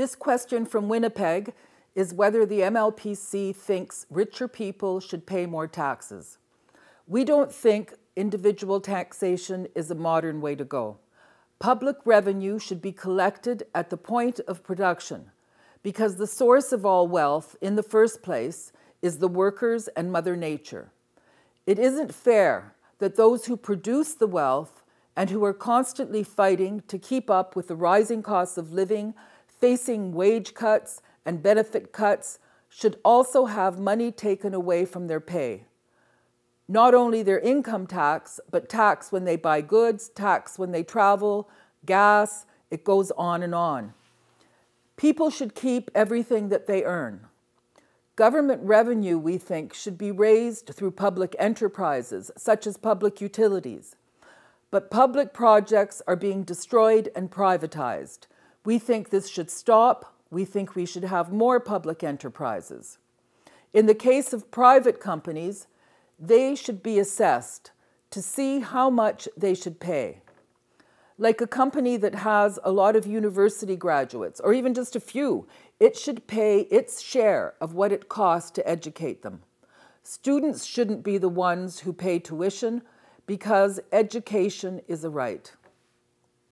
This question from Winnipeg is whether the MLPC thinks richer people should pay more taxes. We don't think individual taxation is a modern way to go. Public revenue should be collected at the point of production because the source of all wealth in the first place is the workers and Mother Nature. It isn't fair that those who produce the wealth and who are constantly fighting to keep up with the rising costs of living, facing wage cuts and benefit cuts, should also have money taken away from their pay. Not only their income tax, but tax when they buy goods, tax when they travel, gas, it goes on and on. People should keep everything that they earn. Government revenue, we think, should be raised through public enterprises, such as public utilities. But public projects are being destroyed and privatized. We think this should stop. We think we should have more public enterprises. In the case of private companies, they should be assessed to see how much they should pay. Like a company that has a lot of university graduates, or even just a few, it should pay its share of what it costs to educate them. Students shouldn't be the ones who pay tuition because education is a right.